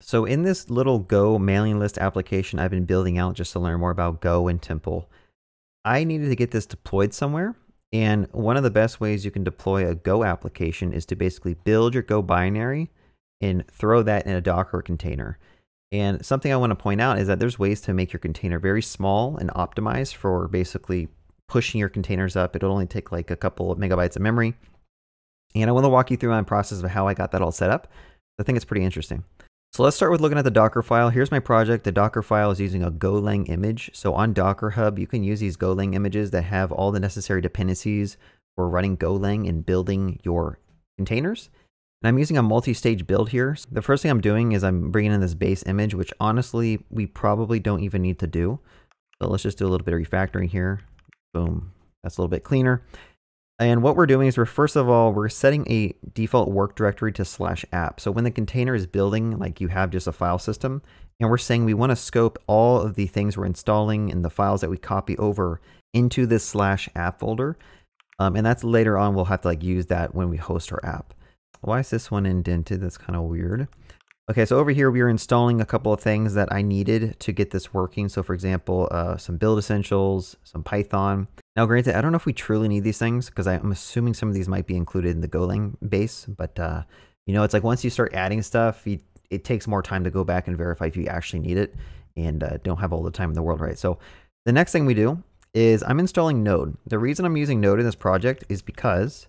So in this little Go mailing list application I've been building out just to learn more about Go and Templ, I needed to get this deployed somewhere. And one of the best ways you can deploy a Go application is to basically build your Go binary and throw that in a Docker container. And something I want to point out is that there's ways to make your container very small and optimized for basically pushing your containers up. It'll only take like a couple of megabytes of memory. And I want to walk you through my process of how I got that all set up. I think it's pretty interesting. So let's start with looking at the Docker file. Here's my project. The Docker file is using a Golang image. So on Docker Hub, you can use these Golang images that have all the necessary dependencies for running Golang and building your containers. And I'm using a multi-stage build here. So the first thing I'm doing is I'm bringing in this base image, which honestly, we probably don't even need to do. So let's just do a little bit of refactoring here. Boom. That's a little bit cleaner. And what we're doing is we're first of all, we're setting a default work directory to slash app. So when the container is building, like you have just a file system, and we're saying we want to scope all of the things we're installing and the files that we copy over into this slash app folder. Um, and that's later on, we'll have to like use that when we host our app. Why is this one indented? That's kind of weird. Okay, so over here we are installing a couple of things that I needed to get this working. So for example, uh, some build essentials, some Python. Now granted, I don't know if we truly need these things because I'm assuming some of these might be included in the Golang base, but uh, you know, it's like once you start adding stuff, you, it takes more time to go back and verify if you actually need it and uh, don't have all the time in the world, right? So the next thing we do is I'm installing Node. The reason I'm using Node in this project is because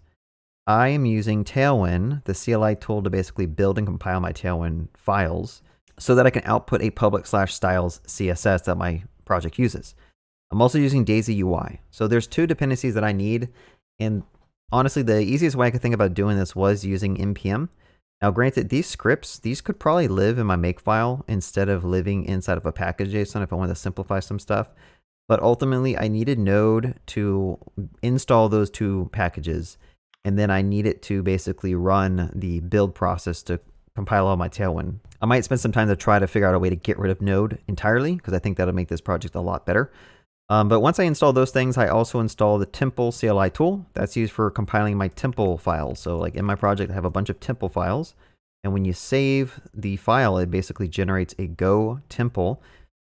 I am using Tailwind, the CLI tool to basically build and compile my Tailwind files so that I can output a public slash styles CSS that my project uses. I'm also using Daisy UI. So there's two dependencies that I need. And honestly, the easiest way I could think about doing this was using npm. Now, granted, these scripts, these could probably live in my makefile instead of living inside of a package JSON if I wanted to simplify some stuff. But ultimately, I needed Node to install those two packages and then I need it to basically run the build process to compile all my Tailwind. I might spend some time to try to figure out a way to get rid of Node entirely, because I think that'll make this project a lot better. Um, but once I install those things, I also install the Templ CLI tool. That's used for compiling my Templ files. So like in my project, I have a bunch of Templ files. And when you save the file, it basically generates a Go Templ,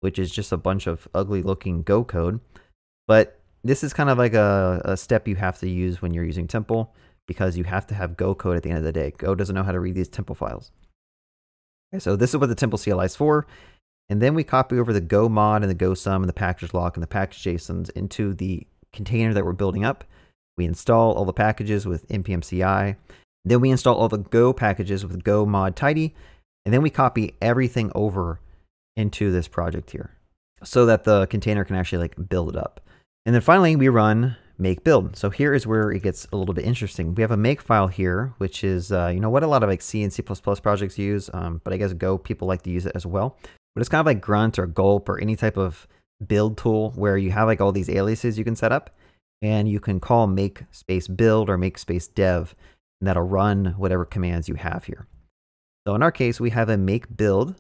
which is just a bunch of ugly looking Go code. But this is kind of like a, a step you have to use when you're using Templ because you have to have Go code at the end of the day. Go doesn't know how to read these Templ files. Okay, so this is what the Templ CLI is for. And then we copy over the Go mod and the Go sum and the package lock and the package JSONs into the container that we're building up. We install all the packages with npm CI. Then we install all the Go packages with Go mod tidy. And then we copy everything over into this project here so that the container can actually like build it up. And then finally, we run make build. So here is where it gets a little bit interesting. We have a make file here, which is, uh, you know, what a lot of like C and C++ projects use, um, but I guess Go people like to use it as well. But it's kind of like Grunt or Gulp or any type of build tool where you have like all these aliases you can set up and you can call make space build or make space dev and that'll run whatever commands you have here. So in our case, we have a make build,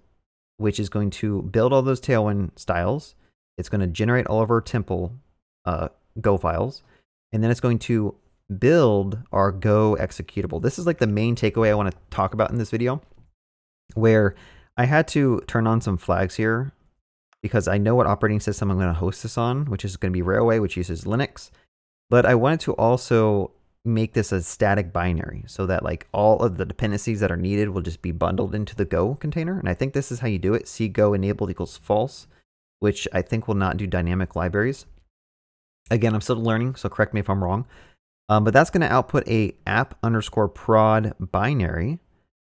which is going to build all those Tailwind styles. It's going to generate all of our Templ uh, Go files, and then it's going to build our Go executable. This is like the main takeaway I want to talk about in this video, where I had to turn on some flags here because I know what operating system I'm going to host this on, which is going to be Railway, which uses Linux. But I wanted to also make this a static binary so that like all of the dependencies that are needed will just be bundled into the Go container. And I think this is how you do it. CGO enabled equals false, which I think will not do dynamic libraries. Again, I'm still learning, so correct me if I'm wrong. Um, but that's going to output a app underscore prod binary,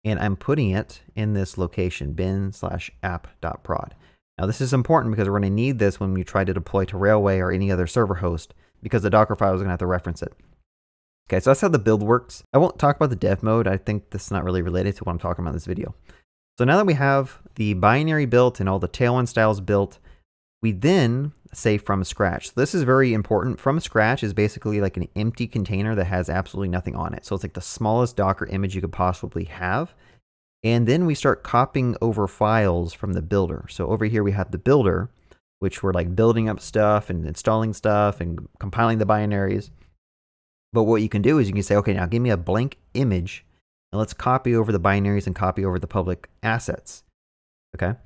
and I'm putting it in this location, bin slash app dot prod. Now this is important because we're going to need this when we try to deploy to Railway or any other server host because the Docker file is going to have to reference it. Okay, so that's how the build works. I won't talk about the dev mode. I think this is not really related to what I'm talking about in this video. So now that we have the binary built and all the Tailwind styles built, we then say from scratch. So this is very important. From scratch is basically like an empty container that has absolutely nothing on it. So it's like the smallest Docker image you could possibly have. And then we start copying over files from the builder. So over here we have the builder, which we're like building up stuff and installing stuff and compiling the binaries. But what you can do is you can say, okay, now give me a blank image and let's copy over the binaries and copy over the public assets. Okay.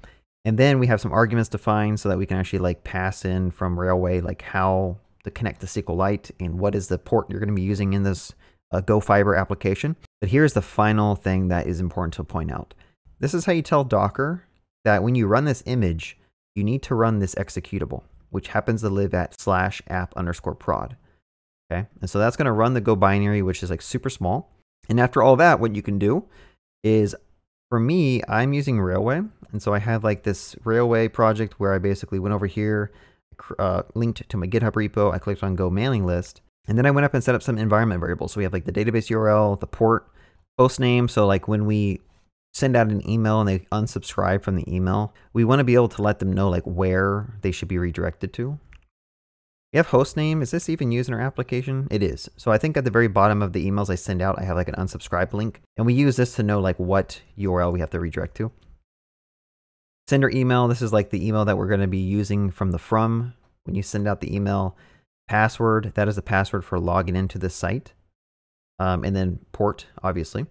And then we have some arguments defined so that we can actually like pass in from Railway, like how to connect to SQLite and what is the port you're going to be using in this uh, Go Fiber application. But here's the final thing that is important to point out. This is how you tell Docker that when you run this image, you need to run this executable, which happens to live at slash app underscore prod. Okay, and so that's going to run the Go binary, which is like super small. And after all that, what you can do is, for me, I'm using Railway. And so I have like this Railway project where I basically went over here, uh, linked to my GitHub repo. I clicked on Go mailing list. And then I went up and set up some environment variables. So we have like the database URL, the port, host name. So like when we send out an email and they unsubscribe from the email, we want to be able to let them know like where they should be redirected to. We have host name. Is this even used in our application? It is. So I think at the very bottom of the emails I send out, I have like an unsubscribe link. And we use this to know like what URL we have to redirect to. Sender email. This is like the email that we're going to be using from the from when you send out the email. Password. That is the password for logging into the site. Um, and then port, obviously.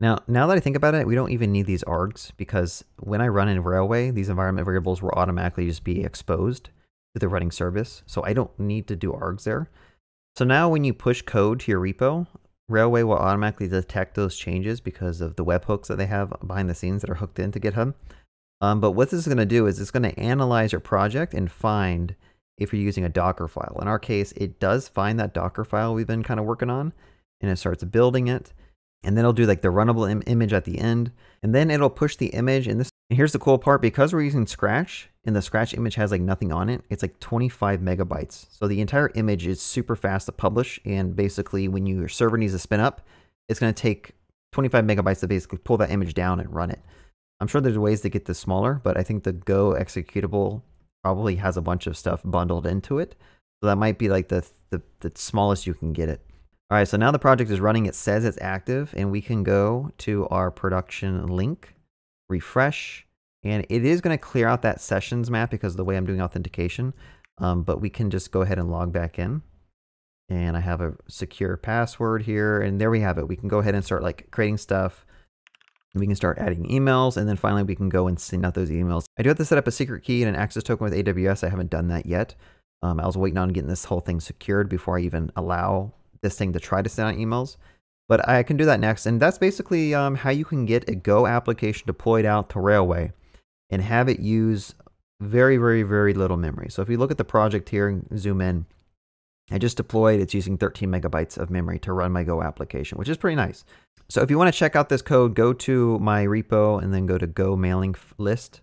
Now, now that I think about it, we don't even need these args because when I run in Railway, these environment variables will automatically just be exposed to the running service. So I don't need to do args there. So now when you push code to your repo, Railway will automatically detect those changes because of the webhooks that they have behind the scenes that are hooked into GitHub. Um, but what this is going to do is it's going to analyze your project and find if you're using a Docker file. In our case, it does find that Docker file we've been kind of working on and it starts building it and then it'll do like the runnable Im image at the end and then it'll push the image and this and here's the cool part because we're using scratch and the scratch image has like nothing on it. It's like 25 megabytes. So the entire image is super fast to publish and basically when your server needs to spin up it's going to take 25 megabytes to basically pull that image down and run it. I'm sure there's ways to get this smaller but i think the go executable probably has a bunch of stuff bundled into it. So that might be like the the, the smallest you can get it. All right, so now the project is running. It says it's active, and we can go to our production link, refresh, and it is going to clear out that sessions map because of the way I'm doing authentication. Um, but we can just go ahead and log back in. And I have a secure password here, and there we have it. We can go ahead and start like creating stuff. We can start adding emails, and then finally we can go and send out those emails. I do have to set up a secret key and an access token with AWS. I haven't done that yet. Um, I was waiting on getting this whole thing secured before I even allow this thing to try to send out emails. But I can do that next. And that's basically um, how you can get a Go application deployed out to Railway and have it use very, very, very little memory. So if you look at the project here and zoom in, I just deployed, it's using 13 megabytes of memory to run my Go application, which is pretty nice. So if you want to check out this code, go to my repo and then go to Go mailing list.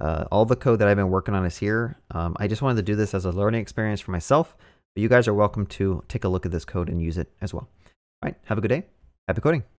Uh, all the code that I've been working on is here. Um, I just wanted to do this as a learning experience for myself. But you guys are welcome to take a look at this code and use it as well. All right, have a good day. Happy coding.